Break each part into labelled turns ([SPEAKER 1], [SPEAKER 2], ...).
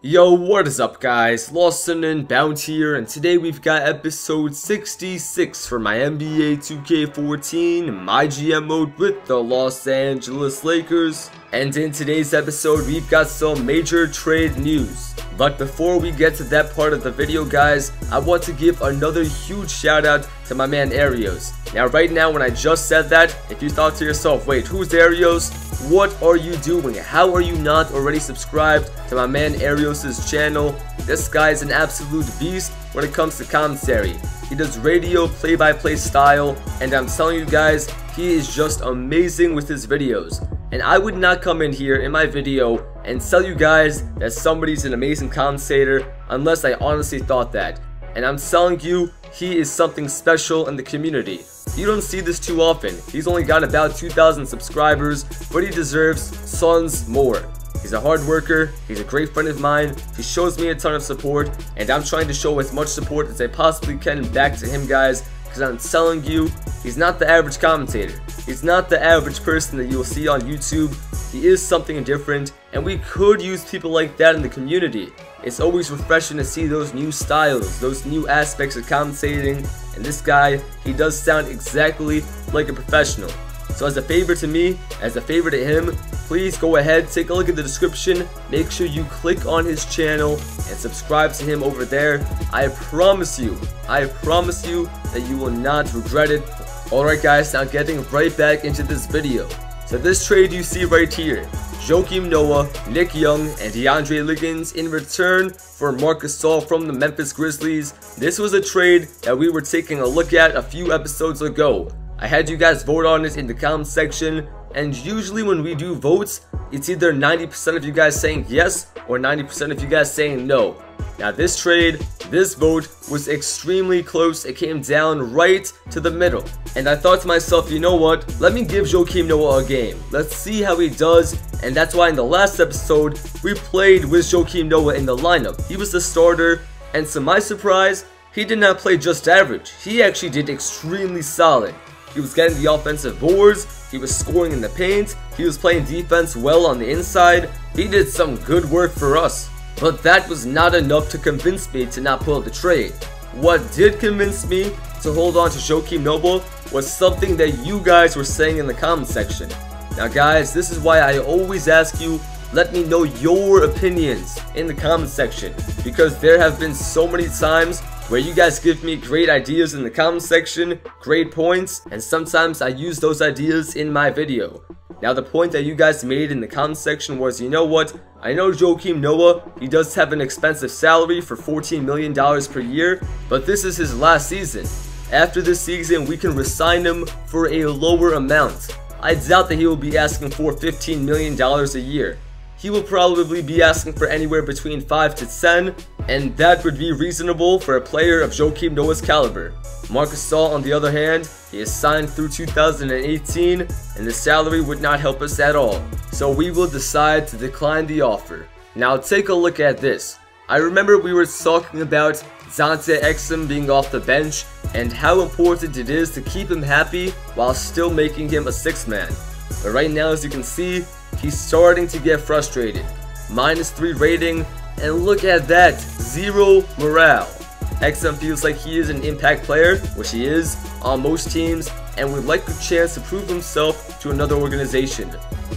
[SPEAKER 1] Yo, what is up guys? LostNUnbound here, and today we've got episode 66 for my NBA 2K14 My GM mode with the Los Angeles Lakers. And in today's episode, we've got some major trade news. But before we get to that part of the video guys, I want to give another huge shout out to my man Aaerios. Now right now when I just said that, if you thought to yourself, wait who's Aaerios? What are you doing? How are you not already subscribed to my man Aaerios' channel? This guy is an absolute beast when it comes to commentary. He does radio play-by-play -play style and I'm telling you guys, he is just amazing with his videos. And I would not come in here in my video and tell you guys that somebody's an amazing commentator unless I honestly thought that. And I'm telling you, he is something special in the community. You don't see this too often. He's only got about 2,000 subscribers, but he deserves tons more. He's a hard worker, he's a great friend of mine, he shows me a ton of support, and I'm trying to show as much support as I possibly can back to him guys, because I'm telling you, he's not the average commentator. He's not the average person that you will see on YouTube. He is something different, and we could use people like that in the community. It's always refreshing to see those new styles, those new aspects of commentating, and this guy, he does sound exactly like a professional. So as a favor to me, as a favor to him, please go ahead, take a look at the description, make sure you click on his channel and subscribe to him over there. I promise you, I promise you that you will not regret it. Alright guys, now getting right back into this video. So this trade you see right here, Joakim Noah, Nick Young, and DeAndre Liggins in return for Marcus Gasol from the Memphis Grizzlies. This was a trade that we were taking a look at a few episodes ago. I had you guys vote on it in the comment section, and usually when we do votes, it's either 90% of you guys saying yes or 90% of you guys saying no. Now this trade, this vote was extremely close. It came down right to the middle. And I thought to myself, you know what? Let me give Joakim Noah a game. Let's see how he does. And that's why in the last episode, we played with Joakim Noah in the lineup. He was the starter. And to my surprise, he did not play just average. He actually did extremely solid. He was getting the offensive boards, he was scoring in the paint, he was playing defense well on the inside. He did some good work for us. But that was not enough to convince me to not pull the trade. What did convince me to hold on to Joakim Noah was something that you guys were saying in the comment section. Now guys, this is why I always ask you, let me know your opinions in the comment section. Because there have been so many times where you guys give me great ideas in the comment section, great points, and sometimes I use those ideas in my video. Now the point that you guys made in the comment section was, you know what, I know Joakim Noah, he does have an expensive salary for $14 million per year, but this is his last season. After this season, we can resign him for a lower amount. I doubt that he will be asking for $15 million a year. He will probably be asking for anywhere between 5 to 10, and that would be reasonable for a player of Joakim Noah's caliber. Marcus Gasol, on the other hand, he is signed through 2018, and the salary would not help us at all, so we will decide to decline the offer. Now take a look at this. I remember we were talking about Dante Exum being off the bench and how important it is to keep him happy while still making him a six man. But right now as you can see, he's starting to get frustrated. Minus 3 rating, and look at that, zero morale. Exum feels like he is an impact player, which he is, on most teams, and would like a chance to prove himself to another organization.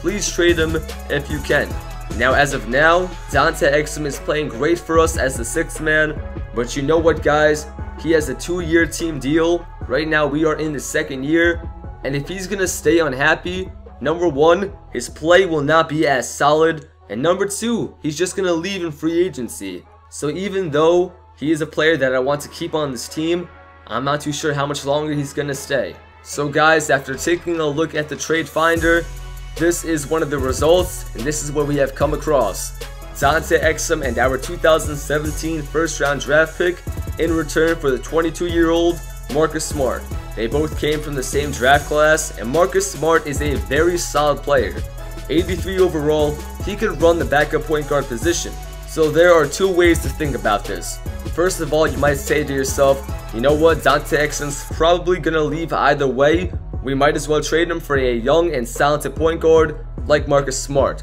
[SPEAKER 1] Please trade him if you can. Now as of now, Dante Exum is playing great for us as the sixth man, but you know what guys, he has a two year team deal, right now we are in the second year, and if he's gonna stay unhappy, number one, his play will not be as solid, and number two, he's just gonna leave in free agency. So even though he is a player that I want to keep on this team. I'm not too sure how much longer he's going to stay. So guys, after taking a look at the trade finder, this is one of the results, and this is what we have come across. Dante Exum and our 2017 first round draft pick in return for the 22 year old Marcus Smart. They both came from the same draft class, and Marcus Smart is a very solid player. 83 overall, he could run the backup point guard position. So there are two ways to think about this. First of all, you might say to yourself, you know what, Dante Exum's probably gonna leave either way. We might as well trade him for a young and talented point guard like Marcus Smart.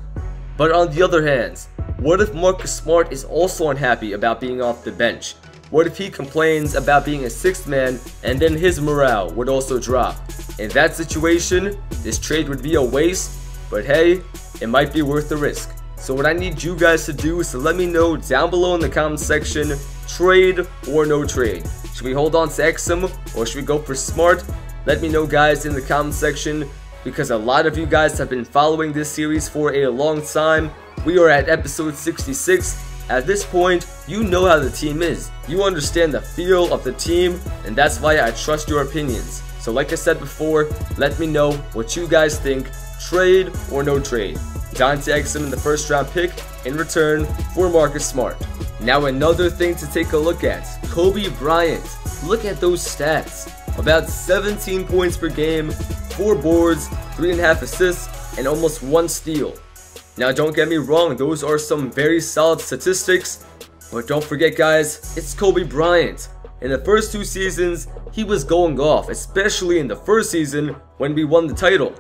[SPEAKER 1] But on the other hand, What if Marcus Smart is also unhappy about being off the bench? What if he complains about being a sixth man and then his morale would also drop? In that situation, this trade would be a waste, but hey, it might be worth the risk. So what I need you guys to do is to let me know down below in the comment section, trade or no trade. Should we hold on to Exum or should we go for Smart? Let me know guys in the comment section because a lot of you guys have been following this series for a long time. We are at episode 66 at this point, you know how the team is. You understand the feel of the team, and that's why I trust your opinions. So like I said before, let me know what you guys think, trade or no trade. Dante Exum in the first round pick in return for Marcus Smart. Now another thing to take a look at, Kobe Bryant. Look at those stats. About 17 points per game, 4 boards, 3.5 assists, and almost 1 steal. Now don't get me wrong, those are some very solid statistics, but don't forget guys, it's Kobe Bryant. In the first two seasons, he was going off, especially in the first season when we won the title.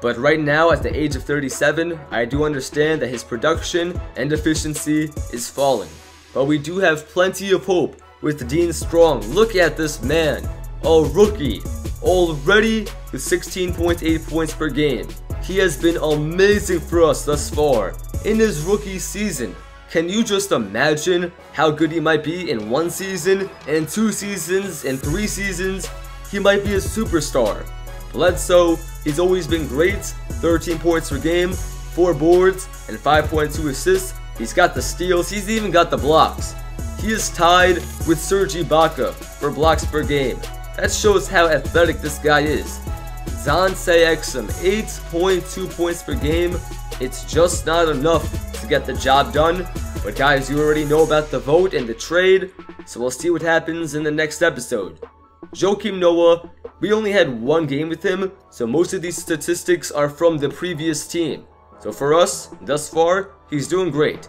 [SPEAKER 1] But right now, at the age of 37, I do understand that his production and efficiency is falling. But we do have plenty of hope with Dean Strong. Look at this man, a rookie, already with 16.8 points per game. He has been amazing for us thus far in his rookie season. Can you just imagine how good he might be in one season, and two seasons, and three seasons? He might be a superstar. Bledsoe, he's always been great, 13 points per game, 4 boards, and 5.2 assists. He's got the steals, he's even got the blocks. He is tied with Serge Ibaka for blocks per game. That shows how athletic this guy is. Dante Exum, 8.2 points per game. It's just not enough to get the job done. But guys, you already know about the vote and the trade, so we'll see what happens in the next episode. Joakim Noah, we only had one game with him, so most of these statistics are from the previous team. So for us, thus far, he's doing great.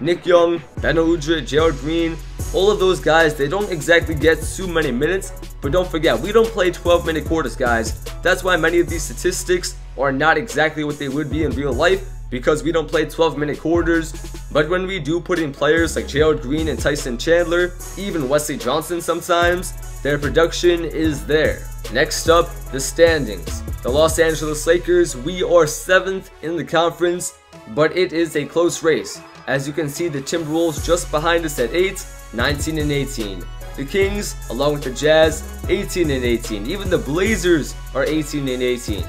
[SPEAKER 1] Nick Young, Beno Udrih, Gerald Green, all of those guys, they don't exactly get too many minutes, but don't forget, we don't play 12 minute quarters, guys. That's why many of these statistics are not exactly what they would be in real life, because we don't play 12 minute quarters. But when we do put in players like Gerald Green and Tyson Chandler, even Wesley Johnson sometimes, their production is there. Next up, the standings. The Los Angeles Lakers, we are 7th in the conference, but it is a close race. As you can see, the Timberwolves just behind us at 8, 19 and 18. The Kings, along with the Jazz, 18 and 18. Even the Blazers are 18 and 18.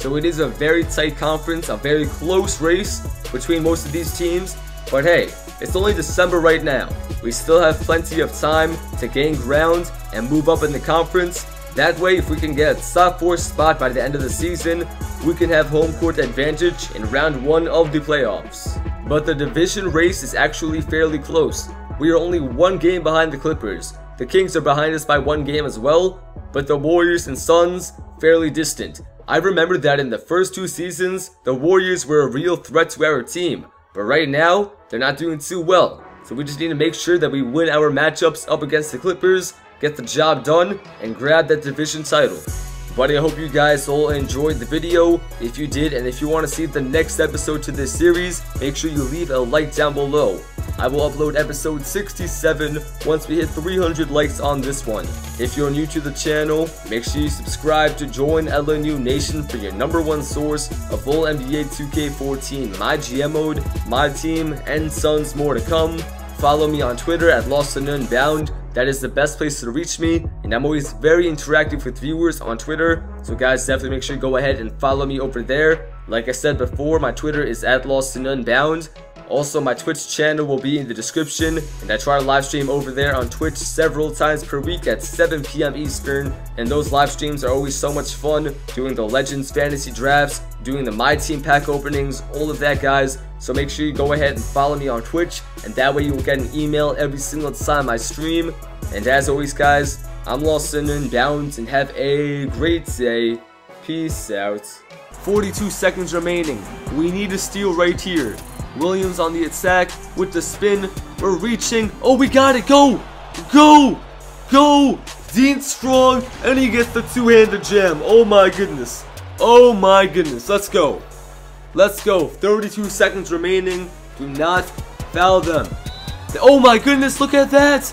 [SPEAKER 1] So it is a very tight conference, a very close race between most of these teams. But hey, it's only December right now. We still have plenty of time to gain ground and move up in the conference. That way, if we can get a top 4 spot by the end of the season, we can have home court advantage in round 1 of the playoffs. But the division race is actually fairly close. We are only one game behind the Clippers. The Kings are behind us by one game as well, but the Warriors and Suns fairly distant. I remember that in the first two seasons, the Warriors were a real threat to our team, but right now, they're not doing too well. So we just need to make sure that we win our matchups up against the Clippers, get the job done, and grab that division title. But I hope you guys all enjoyed the video. If you did, and if you want to see the next episode to this series, make sure you leave a like down below. I will upload episode 67 once we hit 300 likes on this one. If you're new to the channel, make sure you subscribe to join LNU Nation for your number one source of full NBA 2K14, my GM mode, my team, and Suns more to come. Follow me on Twitter at Lost and Unbound. That is the best place to reach me, and I'm always very interactive with viewers on Twitter, so guys definitely make sure you go ahead and follow me over there. Like I said before, my Twitter is at Lost and Unbound. Also, my Twitch channel will be in the description, and I try to live stream over there on Twitch several times per week at 7 p.m. Eastern, and those live streams are always so much fun, doing the Legends Fantasy Drafts, doing the My Team Pack openings, all of that, guys. So make sure you go ahead and follow me on Twitch, and that way you will get an email every single time I stream. And as always, guys, I'm Lawson and Bounds, and have a great day. Peace out. 42 seconds remaining. We need a steal right here. Williams on the attack with the spin. We're reaching. Oh, we got it. Go. Go. Go. Dean Strong. And he gets the two-handed jam. Oh my goodness. Oh my goodness. Let's go. Let's go. 32 seconds remaining. Do not Foul them. Oh my goodness, look at that!